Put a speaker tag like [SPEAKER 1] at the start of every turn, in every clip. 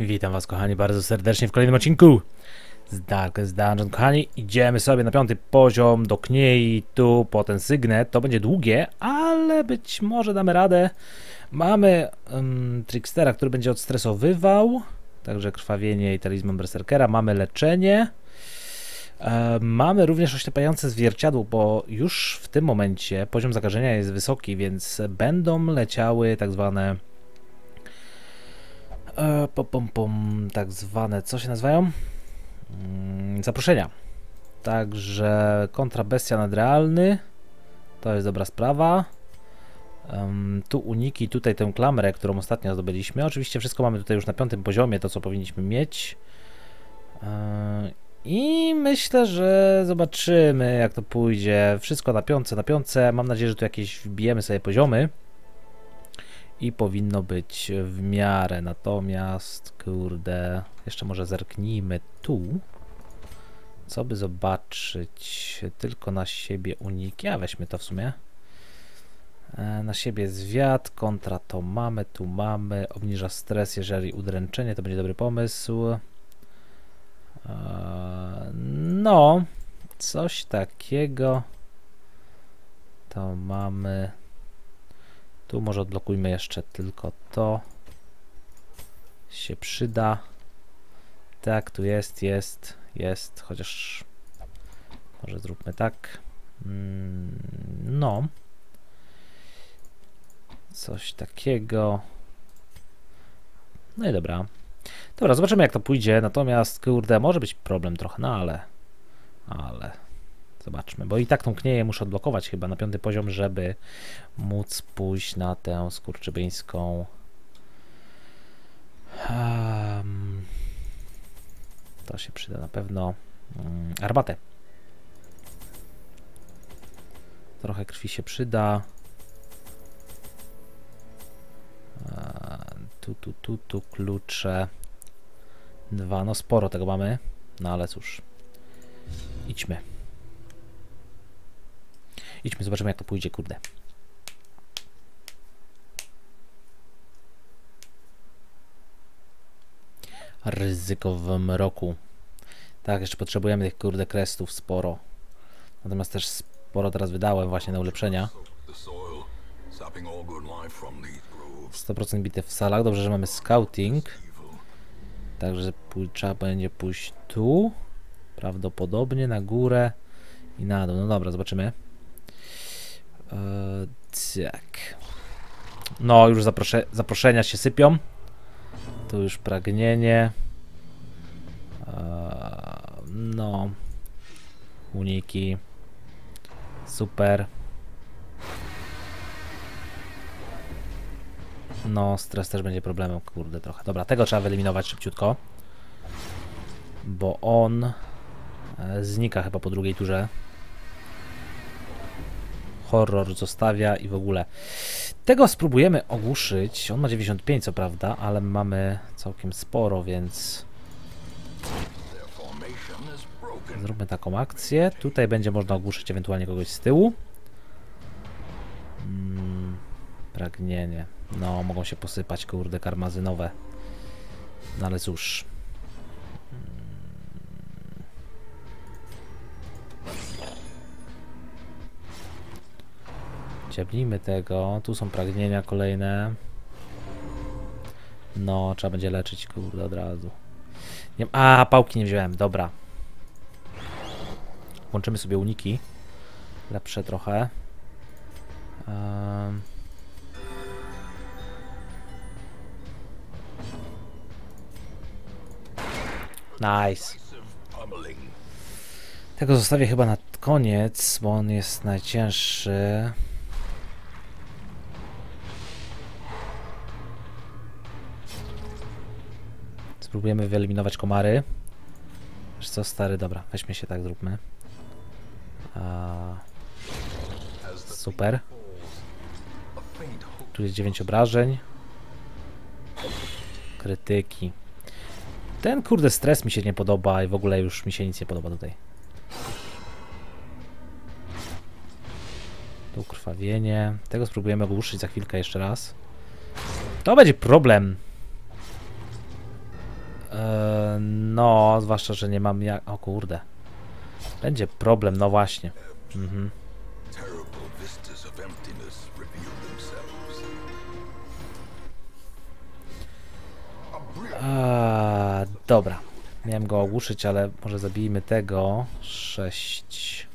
[SPEAKER 1] Witam was kochani bardzo serdecznie w kolejnym odcinku z Darkest Dungeon. Kochani, idziemy sobie na piąty poziom do Kniei, tu po ten sygnet. To będzie długie, ale być może damy radę. Mamy um, Trickstera, który będzie odstresowywał, także krwawienie i talizman Berserkera. Mamy leczenie. E, mamy również oślepiające zwierciadło, bo już w tym momencie poziom zakażenia jest wysoki, więc będą leciały tak zwane e, pom, pom, pom, tak zwane, co się nazywają? Mm, zaproszenia. Także kontra bestia nadrealny. To jest dobra sprawa. Um, tu uniki, tutaj tę klamrę, którą ostatnio zdobyliśmy. Oczywiście wszystko mamy tutaj już na piątym poziomie, to co powinniśmy mieć. E, I myślę, że zobaczymy jak to pójdzie. Wszystko na piątce, na piątce. Mam nadzieję, że tu jakieś wbijemy sobie poziomy i powinno być w miarę. Natomiast, kurde, jeszcze może zerknijmy tu. Co by zobaczyć? Tylko na siebie uniki. A weźmy to w sumie. E, na siebie zwiat, kontra to mamy, tu mamy. Obniża stres, jeżeli udręczenie, to będzie dobry pomysł. E, no, coś takiego. To mamy. Tu może odblokujmy jeszcze tylko to. Się przyda. Tak, tu jest, jest, jest, chociaż może zróbmy tak. Mm, no. Coś takiego. No i dobra. Dobra, zobaczymy jak to pójdzie. Natomiast, kurde, może być problem trochę, no ale... Ale... Zobaczmy, bo i tak tą knieję muszę odblokować chyba na piąty poziom, żeby móc pójść na tę skurczybyńską um, to się przyda na pewno um, armatę. Trochę krwi się przyda. Tu, tu, tu, tu klucze. Dwa, no sporo tego mamy. No ale cóż. Idźmy. Idźmy, zobaczymy jak to pójdzie, kurde. Ryzyko w mroku. Tak, jeszcze potrzebujemy tych kurde krestów sporo. Natomiast też sporo teraz wydałem właśnie na ulepszenia. 100% bitew w salach. Dobrze, że mamy scouting. Także trzeba będzie pójść tu. Prawdopodobnie na górę i na dół. No dobra, zobaczymy. Eee, tak. No, już zaprosze zaproszenia się sypią. Tu już pragnienie. Eee, no. Uniki. Super. No, stres też będzie problemem, kurde, trochę. Dobra, tego trzeba wyeliminować szybciutko. Bo on e, znika chyba po drugiej turze horror zostawia i w ogóle. Tego spróbujemy ogłuszyć. On ma 95 co prawda, ale mamy całkiem sporo, więc zróbmy taką akcję. Tutaj będzie można ogłuszyć ewentualnie kogoś z tyłu. Hmm, pragnienie. No, mogą się posypać, kurde, karmazynowe. No ale cóż. Ciepnijmy tego. Tu są pragnienia kolejne. No, trzeba będzie leczyć, kurde, od razu. Nie, a, pałki nie wziąłem, dobra. Włączymy sobie uniki. Lepsze trochę. Um. Nice. Tego zostawię chyba na koniec, bo on jest najcięższy. Spróbujemy wyeliminować komary. Wiesz co, stary, dobra, weźmy się tak, zróbmy. Super. Tu jest 9 obrażeń. Krytyki. Ten kurde stres mi się nie podoba i w ogóle już mi się nic nie podoba tutaj. Tu krwawienie. Tego spróbujemy ogłuszyć za chwilkę jeszcze raz. To będzie problem. E, no, zwłaszcza, że nie mam jak... O kurde. Będzie problem, no właśnie. Mhm. Dobra. Miałem go ogłuszyć, ale może zabijmy tego. 6.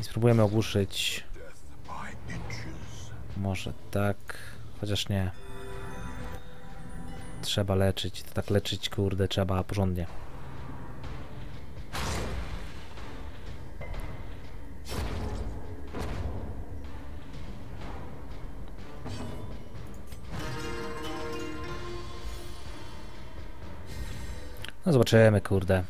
[SPEAKER 1] I spróbujemy ogłuszyć. Może tak. Chociaż nie. Trzeba leczyć. To tak leczyć, kurde, trzeba porządnie. No zobaczymy, kurde.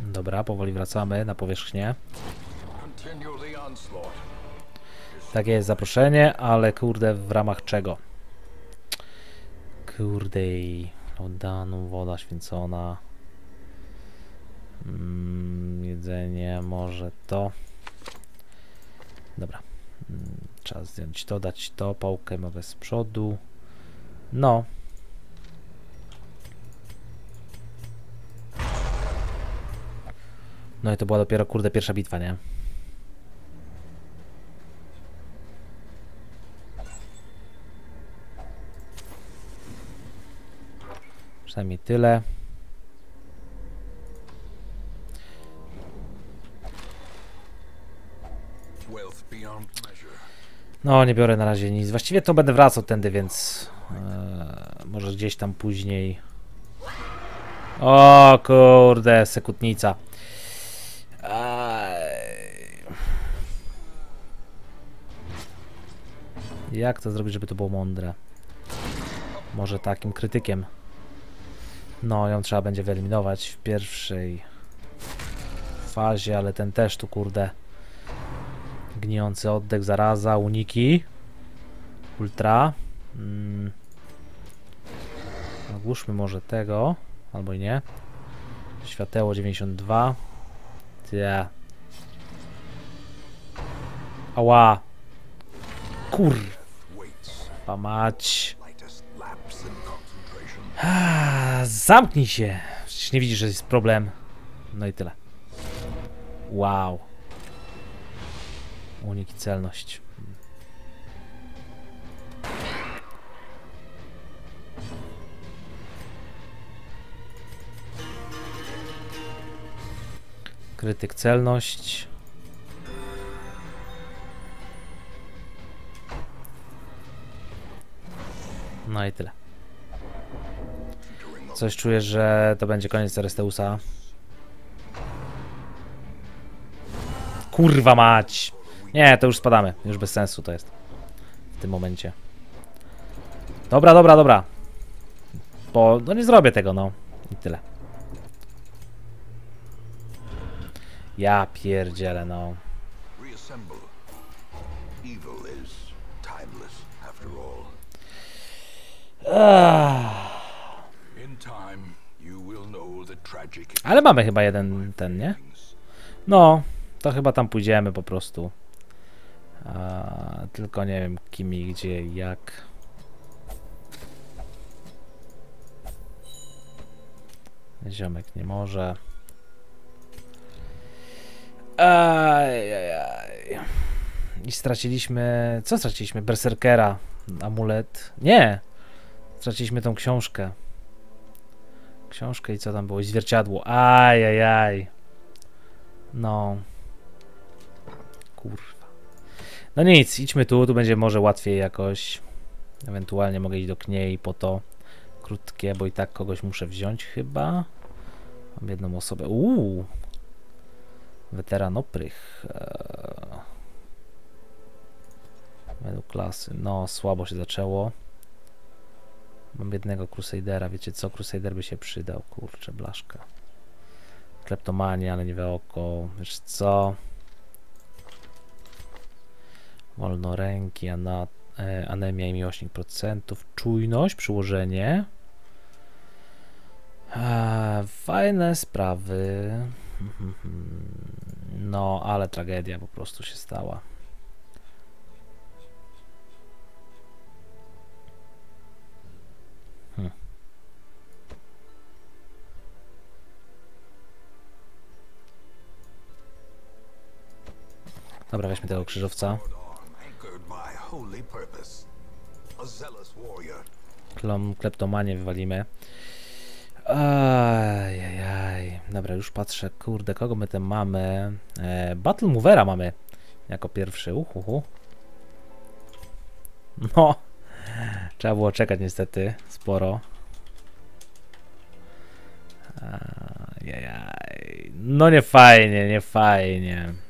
[SPEAKER 1] Dobra, powoli wracamy na powierzchnię. Takie jest zaproszenie, ale kurde, w ramach czego? Kurde, Lodanu, woda święcona. Mm, jedzenie, może to. Dobra. Mm, Trzeba zdjąć to, dać to, pałkę mogę z przodu. No. No i to była dopiero, kurde, pierwsza bitwa, nie? Przynajmniej tyle. No, nie biorę na razie nic. Właściwie to będę wracał tędy, więc e, może gdzieś tam później. O kurde, sekutnica. Jak to zrobić, żeby to było mądre? Może takim krytykiem. No, ją trzeba będzie wyeliminować w pierwszej fazie, ale ten też tu kurde. Gnijący oddech, zaraza, uniki. Ultra. Mm. Ogłuszmy może tego, albo i nie. Świateło 92. Tia. Ała. Kurwa
[SPEAKER 2] Waits.
[SPEAKER 1] mać. Zamknij się. Przecież nie widzisz, że jest problem. No i tyle. Wow. Unik i celność. Krytyk celność. No i tyle. Coś czuję, że to będzie koniec Aresteusa. Kurwa mać! Nie, to już spadamy. Już bez sensu to jest. W tym momencie. Dobra, dobra, dobra. Bo no nie zrobię tego, no. I tyle. Ja pierdzielę, no.
[SPEAKER 2] Reassemble. Evil is timeless after all.
[SPEAKER 1] Ach. Ale mamy chyba jeden ten, nie? No, to chyba tam pójdziemy po prostu. A, tylko nie wiem kim i gdzie i jak. Ziomek nie może. Aj, aj, aj. I straciliśmy. Co straciliśmy? Berserkera. Amulet. Nie! Straciliśmy tą książkę. Książkę i co tam było? Zwierciadło. Aj, aj, aj. No. Kurwa. No nic, idźmy tu, tu będzie może łatwiej jakoś. Ewentualnie mogę iść do kniej po to krótkie, bo i tak kogoś muszę wziąć chyba. Mam jedną osobę. Uuu. Weteran oprych. Eee. Według klasy. No, słabo się zaczęło. Mam jednego Crusadera. Wiecie co? Crusader by się przydał. Kurczę, blaszka. Kleptomania, ale nie we oko. Wiesz co? Wolnoręki, ana, e, anemia i miłośnik procentów. Czujność, przyłożenie. Fajne sprawy. No, ale tragedia po prostu się stała. Dobra, weźmy tego krzyżowca. Klom, kleptomanie wywalimy. Ajajaj. Dobra, już patrzę. Kurde, kogo my tam mamy? E, Battle Movera mamy jako pierwszy. Uhuhu. No. Trzeba było czekać niestety sporo. Ajajaj. No nie fajnie, nie fajnie.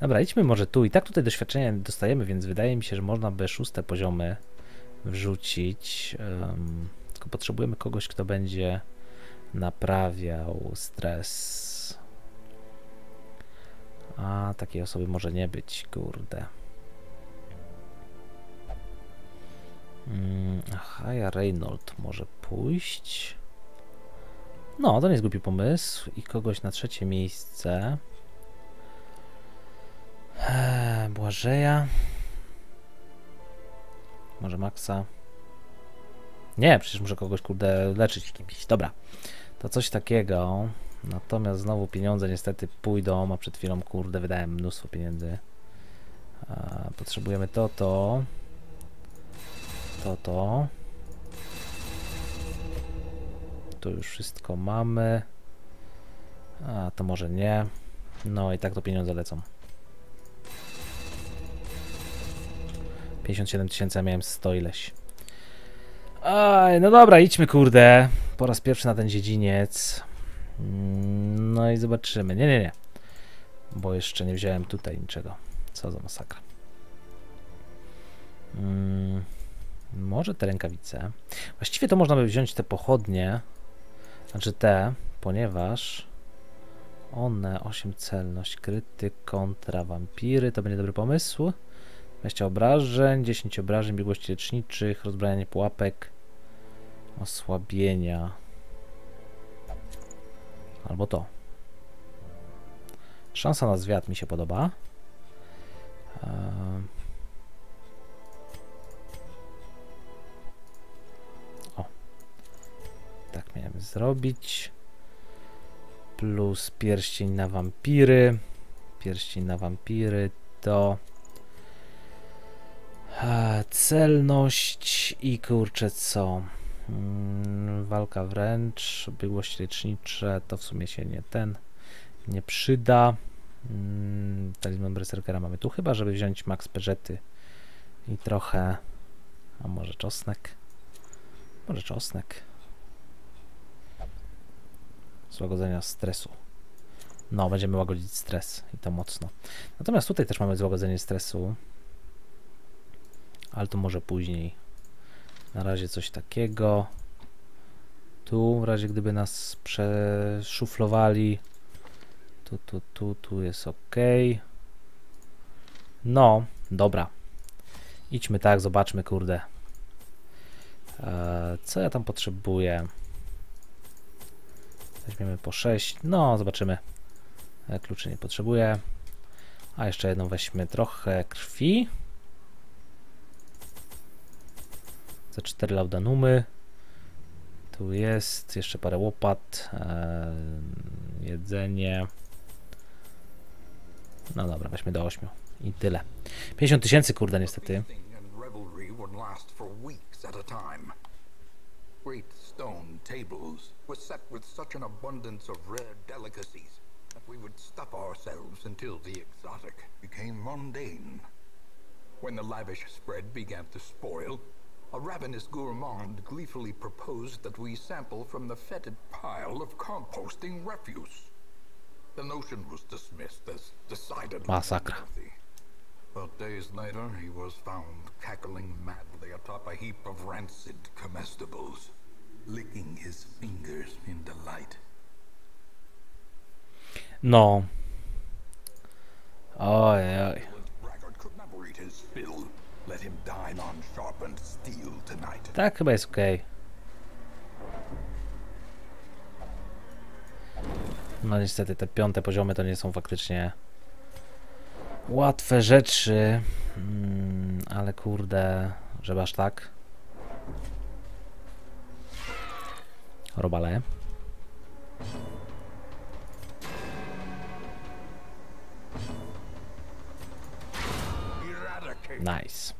[SPEAKER 1] Dobra, idźmy może tu. I tak tutaj doświadczenia dostajemy, więc wydaje mi się, że można by szóste poziomy wrzucić. em, tylko potrzebujemy kogoś, kto będzie naprawiał stres. A takiej osoby może nie być, kurde. Mm, aha, ja Reynold może pójść. No, to nie jest głupi pomysł. I kogoś na trzecie miejsce. Eee, Błażeja. Może Maxa. Nie, przecież muszę kogoś, kurde, leczyć kimś. Dobra, to coś takiego. Natomiast znowu pieniądze niestety pójdą, a przed chwilą, kurde, wydałem mnóstwo pieniędzy. A, potrzebujemy to, to. To, to. Tu już wszystko mamy. A, to może nie. No i tak to pieniądze lecą. 57 tysięcy, a miałem 100 ileś. Aj, no dobra, idźmy kurde. Po raz pierwszy na ten dziedziniec. Mm, No i zobaczymy. Nie, nie, nie. Bo jeszcze nie wziąłem tutaj niczego. Co za masakra. Mm, może te rękawice. Właściwie to można by wziąć te pochodnie. Znaczy te, ponieważ one 8 celność, kryty kontra wampiry. To będzie dobry pomysł. 20 obrażeń, 10 obrażeń, biegłości leczniczych, rozbrajanie pułapek, osłabienia. Albo to. Szansa na zwiat mi się podoba. Ehm. O. Tak miałem zrobić. Plus pierścień na wampiry. Pierścień na wampiry to celność i kurczę co. Mm, walka wręcz, biegłość lecznicze, to w sumie się nie ten nie przyda. Mm, talizman berserkera mamy tu chyba, żeby wziąć max peżety i trochę, a może czosnek? Może czosnek. Złagodzenia stresu. No, będziemy łagodzić stres i to mocno. Natomiast tutaj też mamy złagodzenie stresu, ale to może później. Na razie coś takiego. Tu, w razie gdyby nas przeszuflowali. Tu, tu, tu, tu jest ok. No, dobra. Idźmy tak, zobaczmy, kurde. Eee, co ja tam potrzebuję? Weźmiemy po 6. No, zobaczymy. E, Kluczy nie potrzebuję. A jeszcze jedną weźmy trochę krwi. Za 4 laudanumy. Tu jest jeszcze parę łopat. E, jedzenie. No dobra, weźmy do 8. I tyle. 50 tysięcy, kurde, niestety.
[SPEAKER 2] Great stone tables were set with such an abundance of rare delicacies that we would stuff ourselves until the exotic became mundane. When the lavish spread began to spoil, a ravenous gourmand gleefully proposed that we sample from the fetid pile of composting refuse. The notion was dismissed as decidedly massacre. But days later, he was found cackling madly atop a heap of rancid comestibles, licking his fingers in delight.
[SPEAKER 1] No. Oj, oj.
[SPEAKER 2] Braggart could never eat his fill. Let him dine on sharpened steel tonight.
[SPEAKER 1] Tak, chyba jest ok. No niestety te piąte poziomy to nie są faktycznie łatwe rzeczy. Mm, ale kurde, żeby aż tak. Robale. Nice.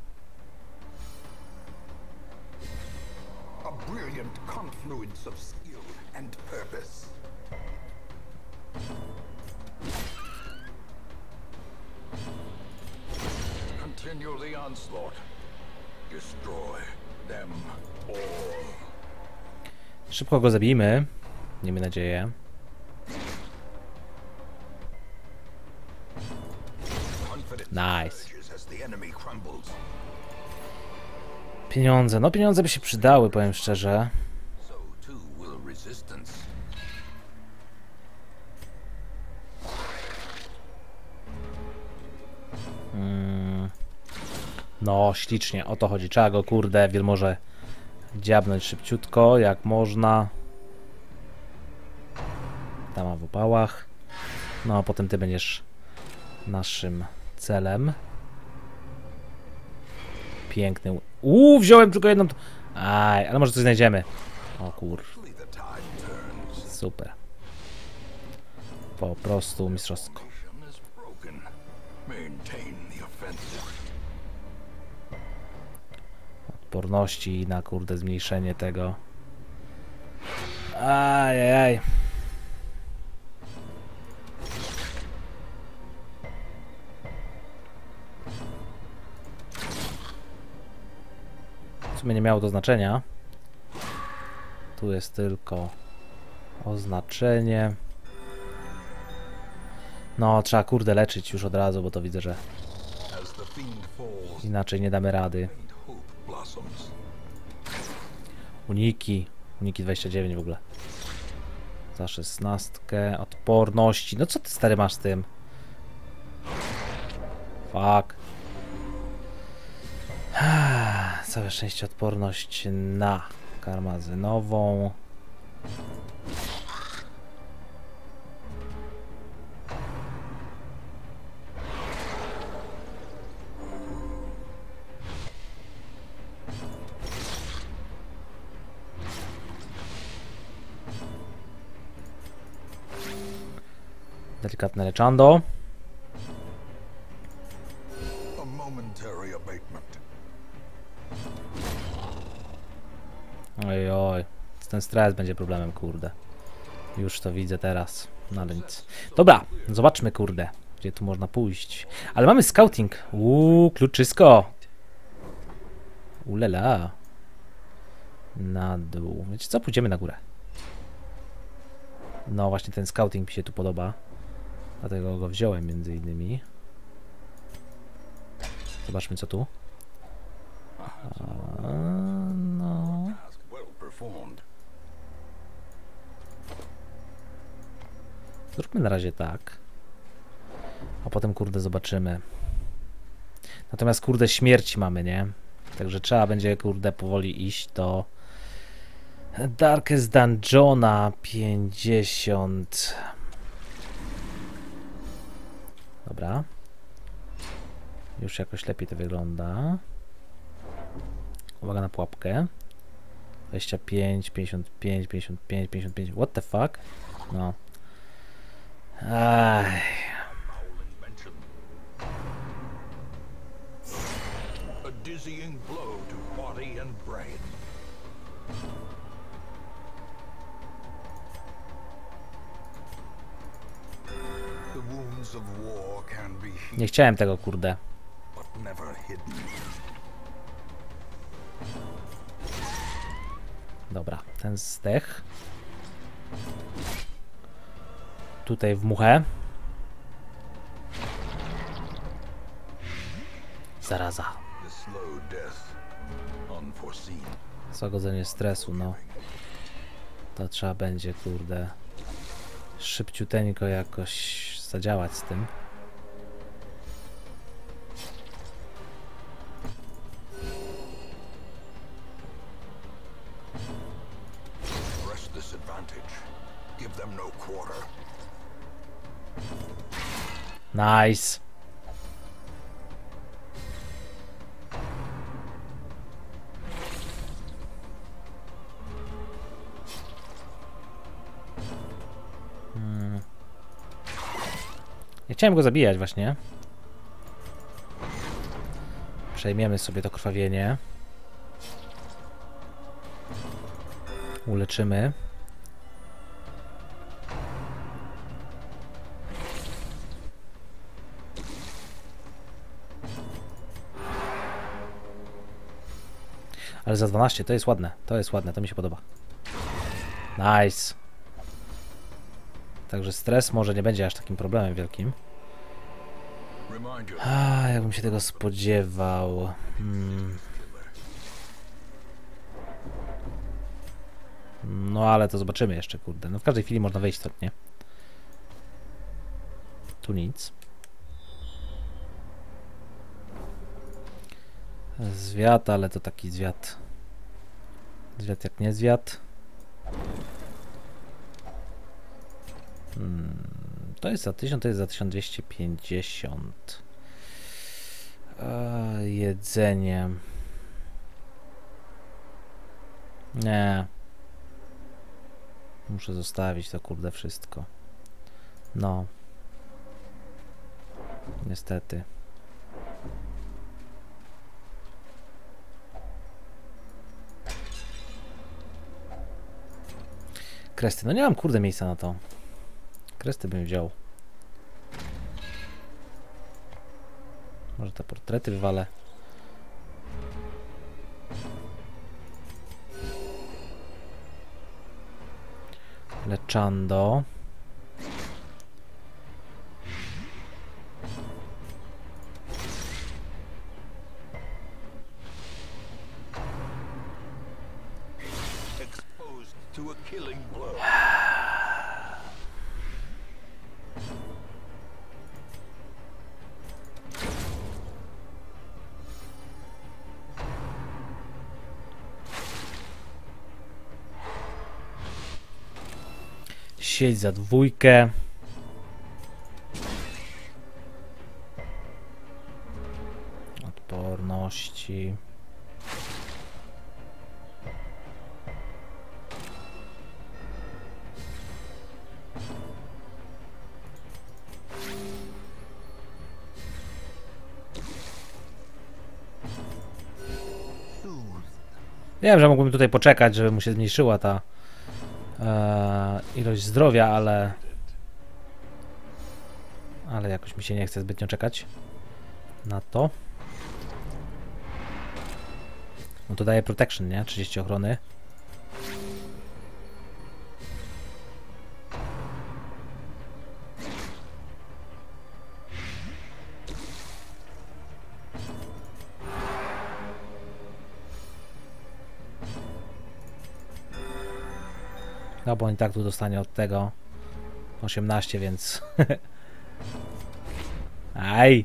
[SPEAKER 2] A brilliant confluence of skill and purpose. Continue the onslaught. Destroy them all.
[SPEAKER 1] Szybko go zabijmy. Miejmy nadzieję.
[SPEAKER 2] Confidence
[SPEAKER 1] Nice. Pieniądze. No pieniądze by się przydały, powiem szczerze.
[SPEAKER 2] Resistance.
[SPEAKER 1] No, ślicznie, o to chodzi. Trzeba go, kurde, wielmoże dziabnąć szybciutko, jak można. Dama w opałach. No, a potem ty będziesz naszym celem. Piękny. Uuu, wziąłem tylko jedną. Aj, ale może coś znajdziemy. O kur, super. Po prostu mistrzostwo. Odporności na kurde zmniejszenie tego. Ajajaj. W sumie nie miało to znaczenia. Tu jest tylko oznaczenie. No, trzeba kurde leczyć już od razu, bo to widzę, że inaczej nie damy rady. Uniki. Uniki 29 w ogóle. Za szesnastkę. Odporności. No co ty stary masz z tym? Fuck. Całe szczęście odporność na karmazynową. Delikatne leczando. Ten stres będzie problemem, kurde. Już to widzę teraz. No ale nic. Dobra, zobaczmy, kurde. Gdzie tu można pójść. Ale mamy scouting. Uuu, kluczysko. Ulela. Na dół. Wiecie co? Pójdziemy na górę. No właśnie ten scouting mi się tu podoba. Dlatego go wziąłem między innymi. Zobaczmy co tu. A, Zróbmy na razie tak. A potem kurde zobaczymy. Natomiast kurde śmierci mamy, nie? Także trzeba będzie kurde powoli iść do Darkest Dungeona 50. Dobra. Już jakoś lepiej to wygląda. Uwaga na pułapkę. 25, 55, 55, 55. What the fuck? No. Aj.
[SPEAKER 2] Foul invention. A dizzying blow to body and brain. The wounds of war can be healed,
[SPEAKER 1] Nie chciałem tego, kurde. Dobra, ten zdech. Tutaj w muchę. Zaraza. Zagodzenie stresu, no. To trzeba będzie, kurde, szybciuteńko jakoś zadziałać z tym. Nice. Hmm. Nie chciałem go zabijać właśnie. Przejmiemy sobie to krwawienie. Uleczymy. Ale za 12 to jest ładne. To jest ładne, to mi się podoba. Nice. Także stres może nie będzie aż takim problemem wielkim. A, jakbym się tego spodziewał. Hmm. No ale to zobaczymy jeszcze, kurde. No w każdej chwili można wejść stąd, nie? Tu nic. Zwiat, ale to taki zwiat. Zwiat jak nie zwiat. Hmm. To jest za 1000, to jest za 1250. E, jedzenie. Nie. Muszę zostawić to kurde wszystko. No. Niestety. Kresty. No nie mam kurde miejsca na to. Kresty bym wziął. Może te portrety wywalę. Leczando. Za dwójkę. Odporności. Wiem, że mógłbym tutaj poczekać, żeby mu się zmniejszyła ta e, ilość zdrowia, ale ale jakoś mi się nie chce zbytnio czekać na to. No to daje protection, nie? 30 ochrony. Bo on i tak tu dostanie od tego 18, więc... Aj!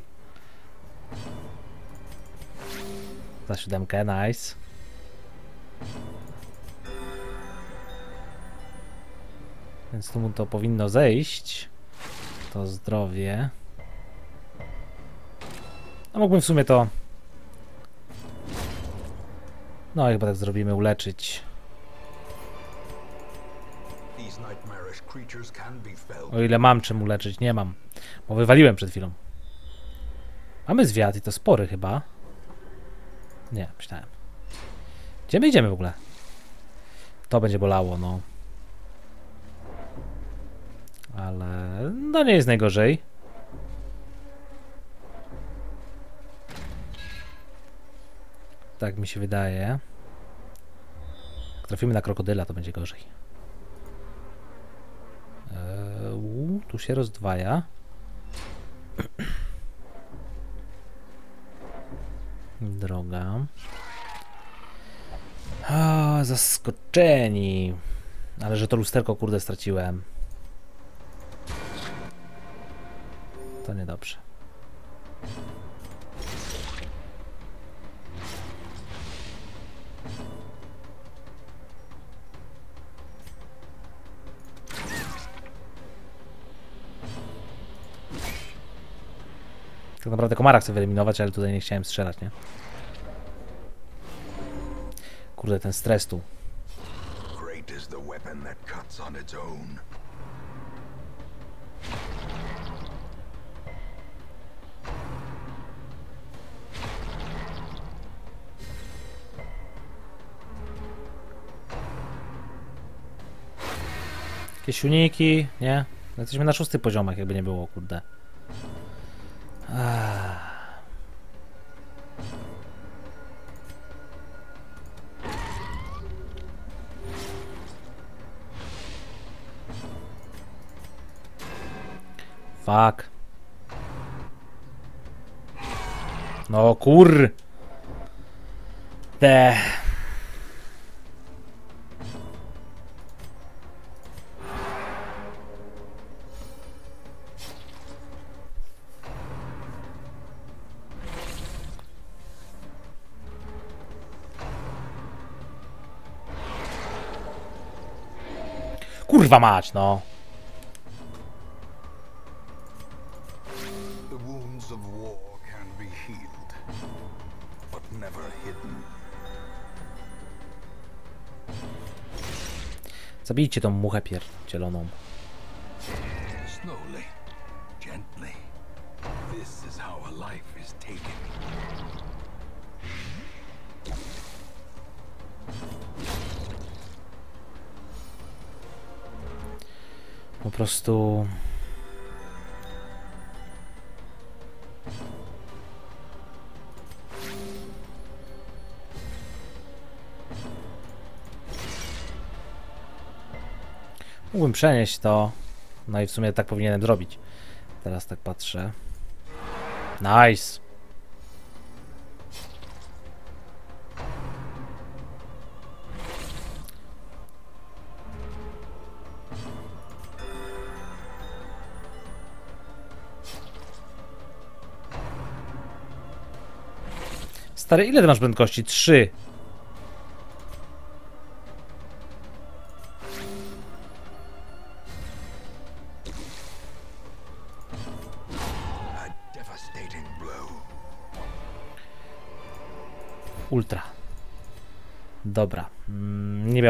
[SPEAKER 1] Za siódemkę, nice. Więc tu mu to powinno zejść. To zdrowie. No mógłbym w sumie to... No chyba tak zrobimy, uleczyć. O ile mam czym uleczyć, nie mam. Bo wywaliłem przed chwilą. Mamy zwiat i to spory chyba. Nie, myślałem. Gdzie my idziemy w ogóle? To będzie bolało, no. Ale no nie jest najgorzej. Tak mi się wydaje. Jak trafimy na krokodyla, to będzie gorzej. Eee, tu się rozdwaja. Droga. Zaskoczeni. Ale że to lusterko kurde straciłem. To niedobrze. Tak naprawdę komara chcę wyeliminować, ale tutaj nie chciałem strzelać, nie? Kurde, ten stres tu. Jakieś uniki, nie? No Jesteśmy na szóstych poziomach, jakby nie było, kurde. Fuck. No kur... Te. Kurwa mać, no. Zabijcie tą muchę pierdzieloną.
[SPEAKER 2] Slowly, gently. This is how a life is taken.
[SPEAKER 1] Po prostu... Mógłbym przenieść to. No i w sumie tak powinienem zrobić. Teraz tak patrzę. Nice. Stary, ile ty masz prędkości? Trzy.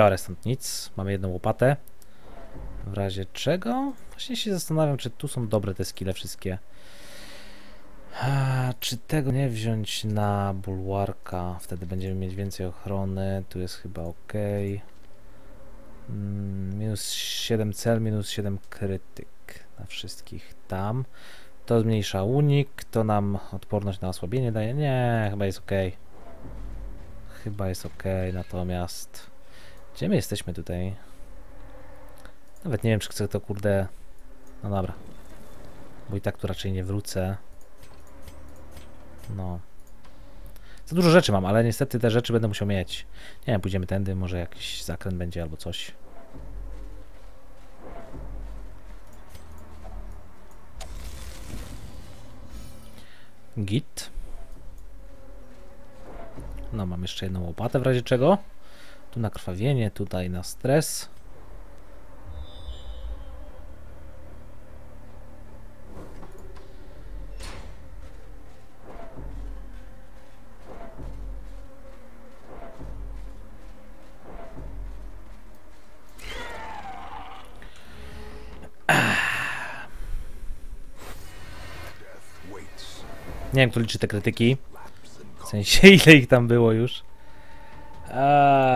[SPEAKER 1] Biorę stąd nic. Mamy jedną łopatę. W razie czego? Właśnie się zastanawiam, czy tu są dobre te skille wszystkie. A, czy tego nie wziąć na bulwarka? Wtedy będziemy mieć więcej ochrony. Tu jest chyba ok. Mm, minus 7 cel, minus 7 krytyk na wszystkich tam. To zmniejsza unik, to nam odporność na osłabienie daje. Nie, chyba jest ok. Chyba jest ok, natomiast gdzie my jesteśmy tutaj? Nawet nie wiem, czy chcę to kurde. No dobra. Bo i tak tu raczej nie wrócę. No. Za dużo rzeczy mam, ale niestety te rzeczy będę musiał mieć. Nie wiem, pójdziemy tędy, może jakiś zakręt będzie albo coś. Git. No, mam jeszcze jedną łopatę w razie czego. Tu na krwawienie, tutaj na stres. Nie wiem, kto liczy te krytyki. W sensie, ile ich tam było już. Eee.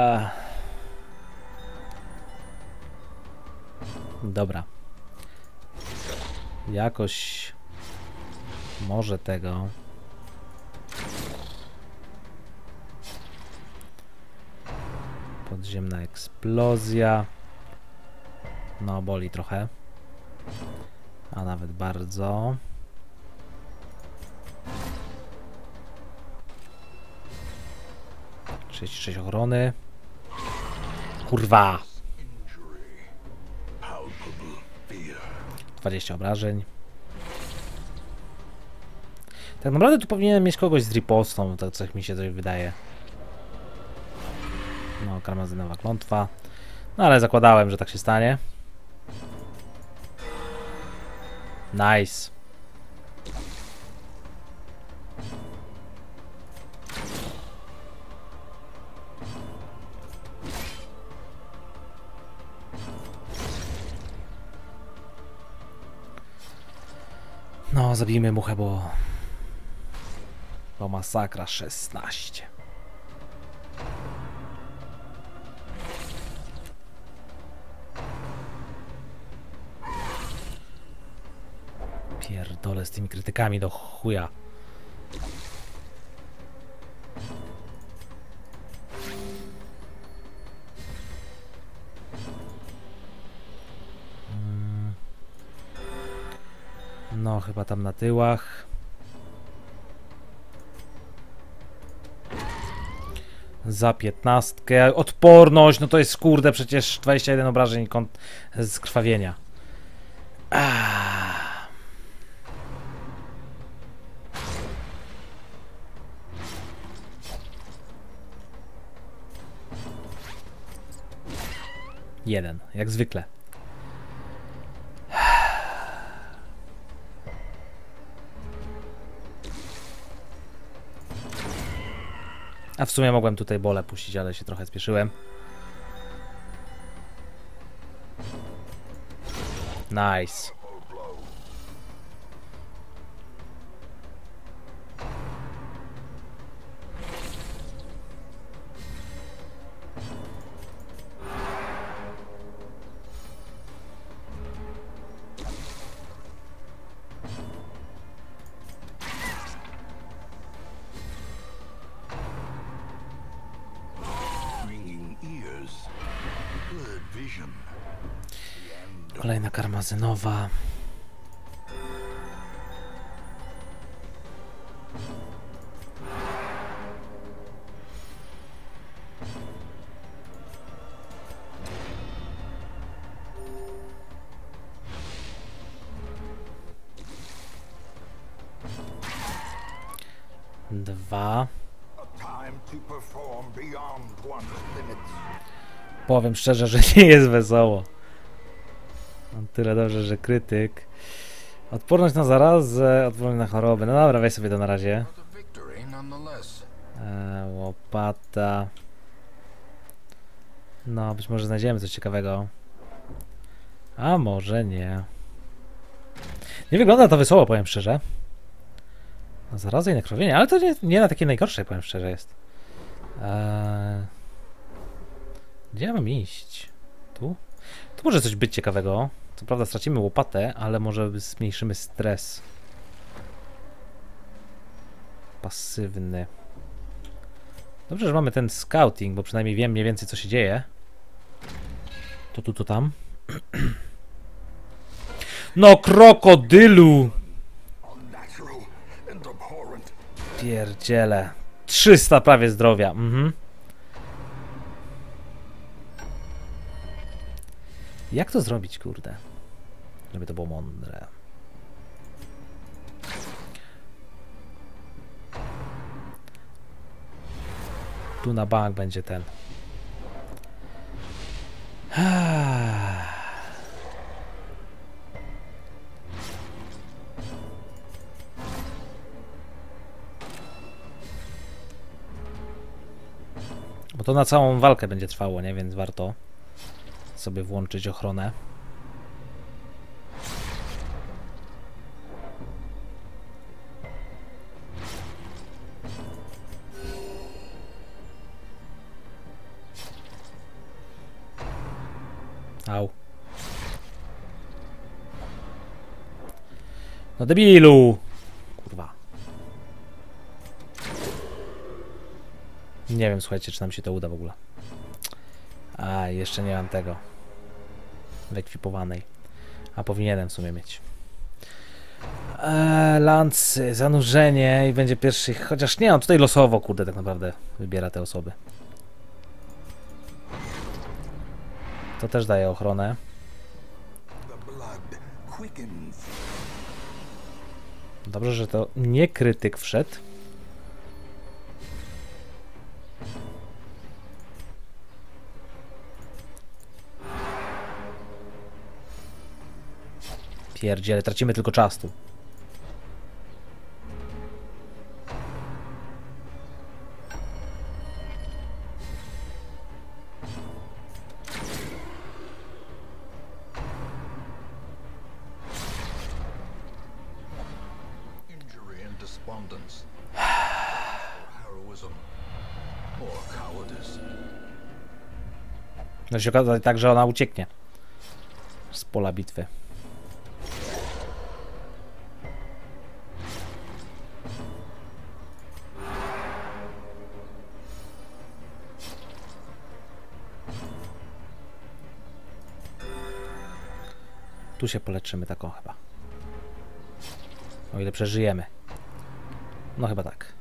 [SPEAKER 1] Dobra. Jakoś może tego. Podziemna eksplozja. No, boli trochę. A nawet bardzo. Trzydzieści sześć ochrony. Kurwa! 20 obrażeń. Tak naprawdę tu powinienem mieć kogoś z ripostą, tak coś mi się coś wydaje. No, karmazynowa klątwa. No ale zakładałem, że tak się stanie. Nice. No, zabijmy muchę, bo... To masakra 16. Pierdolę z tymi krytykami do chuja. Chyba tam na tyłach. Za piętnastkę. Odporność, no to jest kurde przecież 21 obrażeń kąt z krwawienia. Jeden, jak zwykle. W sumie mogłem tutaj bole puścić, ale się trochę spieszyłem. Nice. Karmazynowa. Dwa. Powiem szczerze, że nie jest wesoło. Tyle dobrze, że krytyk. Odporność na zarazę, odporność na choroby. No dobra, weź sobie to na razie. E, łopata. No, być może znajdziemy coś ciekawego. A może nie. Nie wygląda to wesoło, powiem szczerze. No, zaraza i nakrwawienie, ale to nie, nie na takie najgorsze, powiem szczerze jest. Eee, gdzie ja mam iść? Tu? Tu może coś być ciekawego. Co prawda stracimy łopatę, ale może zmniejszymy stres. Pasywny. Dobrze, że mamy ten scouting, bo przynajmniej wiem mniej więcej co się dzieje. To tu, to tam. No, krokodylu! Pierdziele. 300 prawie zdrowia. Mhm. Jak to zrobić, kurde? To było mądre. Tu na bank będzie ten. Bo to na całą walkę będzie trwało, nie? Więc warto sobie włączyć ochronę. Au. No debilu! Kurwa. Nie wiem, słuchajcie, czy nam się to uda w ogóle. A, jeszcze nie mam tego. Wyekwipowanej. A powinienem w sumie mieć. Eee, lancy, zanurzenie i będzie pierwszy. Chociaż nie, on tutaj losowo, kurde, tak naprawdę wybiera te osoby. To też daje ochronę. Dobrze, że to nie krytyk wszedł. Pierdziele, tracimy tylko czas tu.
[SPEAKER 2] Despondence, heroism, or cowardice.
[SPEAKER 1] No się okazać tak, że ona ucieknie z pola bitwy. Tu się poleczymy taką chyba. O ile przeżyjemy. No chyba tak.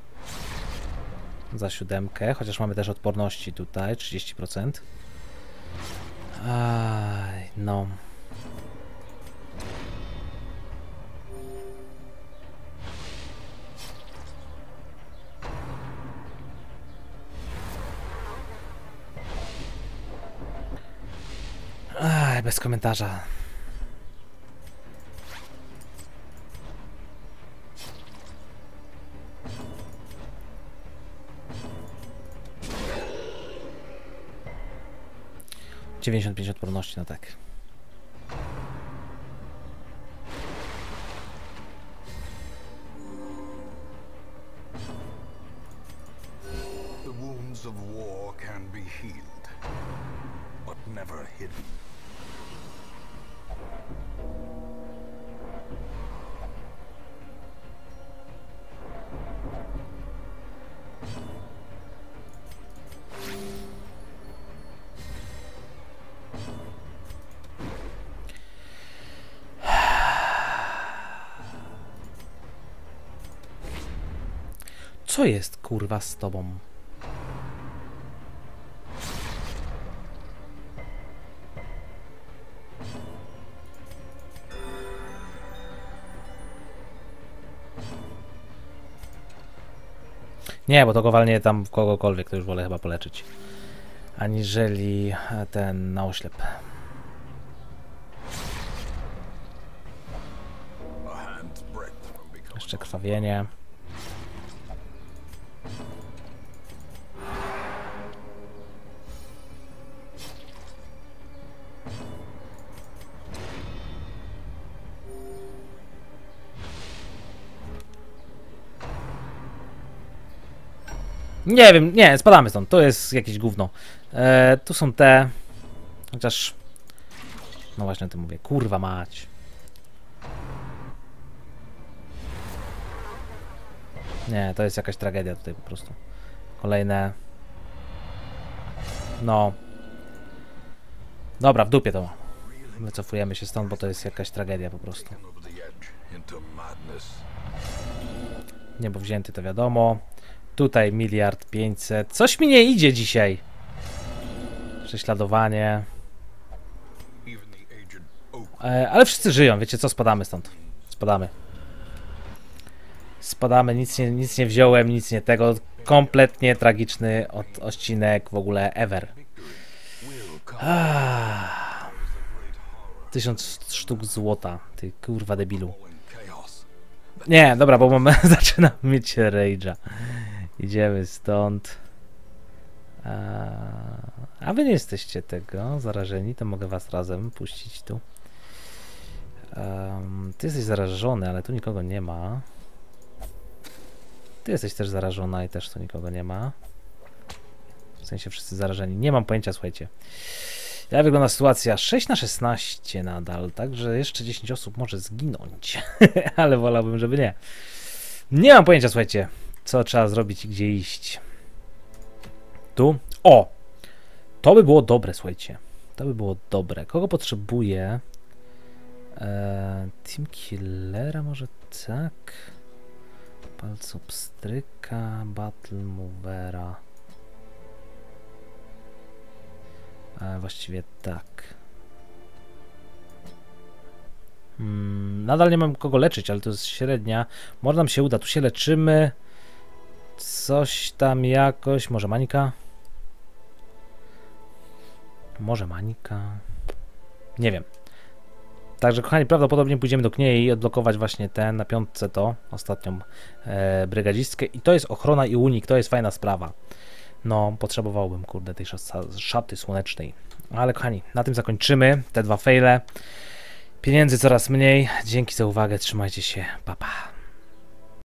[SPEAKER 1] Za siódemkę, chociaż mamy też odporności tutaj, 30%. Aj, no. Aj, bez komentarza. Dziewięćdziesiąt pięć odporności, no tak.
[SPEAKER 2] The wounds of war can be healed, but never hidden.
[SPEAKER 1] Co jest kurwa z tobą? Nie, bo to go walnie tam kogokolwiek, to już wolę chyba poleczyć. Aniżeli ten na oślep. Jeszcze krwawienie. Nie wiem, nie, spadamy stąd. To jest jakieś gówno. E, tu są te. Chociaż. No właśnie o tym mówię. Kurwa mać. Nie, to jest jakaś tragedia tutaj po prostu. Kolejne. No. Dobra, w dupie to. Wycofujemy się stąd, bo to jest jakaś tragedia po prostu. Niebo wzięty to wiadomo. Tutaj miliard pięćset. Coś mi nie idzie dzisiaj. Prześladowanie. E, ale wszyscy żyją, wiecie co? Spadamy stąd. Spadamy. Spadamy, nic nie, nic nie wziąłem, nic nie tego. Kompletnie tragiczny od, odcinek w ogóle ever. Tysiąc sztuk złota, ty kurwa debilu. Nie, dobra, bo mam, zaczynam mieć rage'a. Idziemy stąd. A, wy nie jesteście tego zarażeni, to mogę was razem puścić tu. Em, ty jesteś zarażony, ale tu nikogo nie ma. Ty jesteś też zarażona i też tu nikogo nie ma. W sensie wszyscy zarażeni. Nie mam pojęcia, słuchajcie. Jak wygląda sytuacja? 6 na 16 nadal, także jeszcze 10 osób może zginąć. ale wolałbym, żeby nie. Nie mam pojęcia, słuchajcie, co trzeba zrobić i gdzie iść. Tu? O! To by było dobre, słuchajcie. To by było dobre. Kogo potrzebuję? Eee, Team Killera może tak? Palcopstryka, Battle Movera. E, właściwie tak. Mm, nadal nie mam kogo leczyć, ale to jest średnia. Może nam się uda. Tu się leczymy. Coś tam jakoś. Może Manika? Może Manika? Nie wiem. Także kochani, prawdopodobnie pójdziemy do Kniei i odblokować właśnie ten na piątce to, ostatnią e, brygadzistkę. I to jest ochrona i unik, to jest fajna sprawa. No, potrzebowałbym, kurde, tej szaty słonecznej. Ale kochani, na tym zakończymy te dwa fejle. Pieniędzy coraz mniej. Dzięki za uwagę, trzymajcie się, pa pa.